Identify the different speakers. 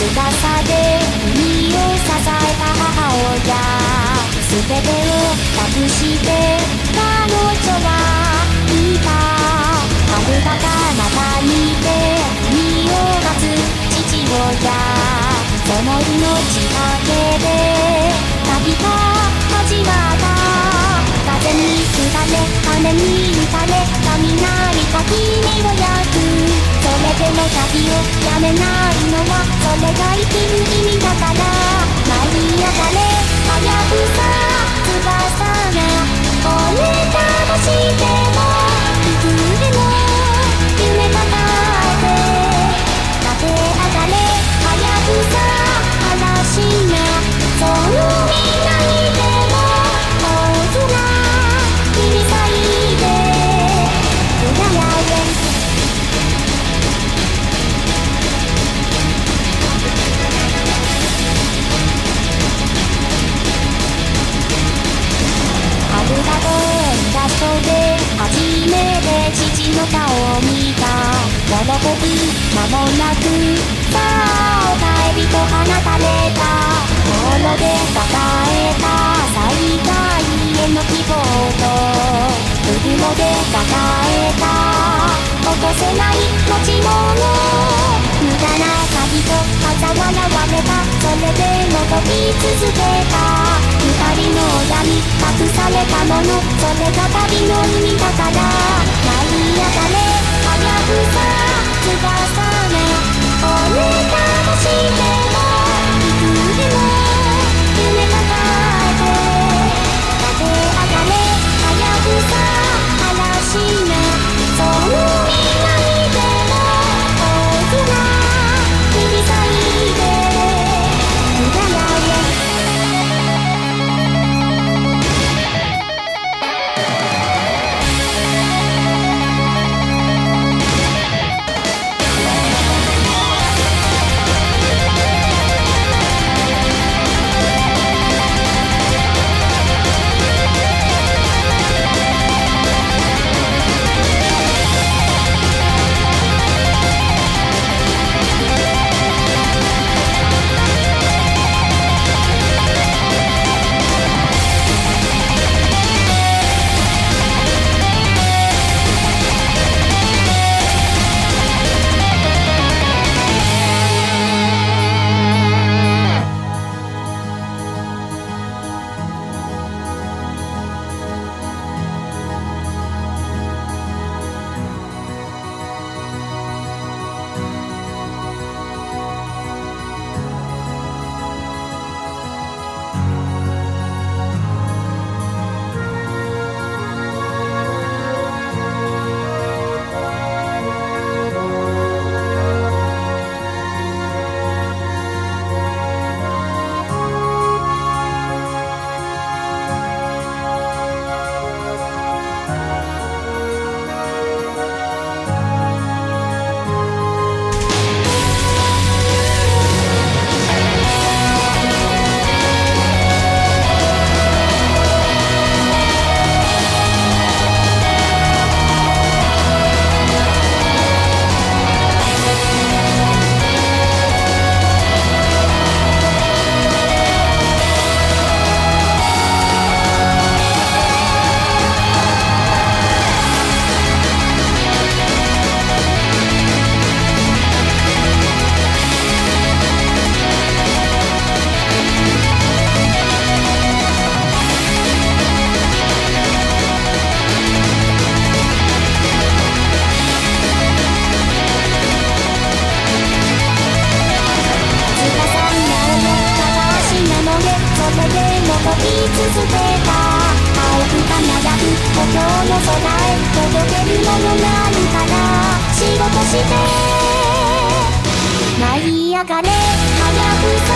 Speaker 1: 翼で海を支えた母親。全てを託して彼女はいた。遥か彼方にて身を待つ父親その命だけで旅が始まった。れ羽に打たれ雷が君を焼くそれでも旅をやめないのはそれが生きる意味だから舞い上がれ早くさ翼が折れたとしてもを見た喜ぶ間もなくさあお帰りと放たれた心で抱えた。最大への希望と袋で抱えた起こせない持ち物無駄な旅と嘲笑われた。それでも飛び続けた。二人の闇隠されたものそれが旅の意味だから。さ飛び続けた青く輝く故郷の空へ届けるものないから仕事して舞い上がれ早く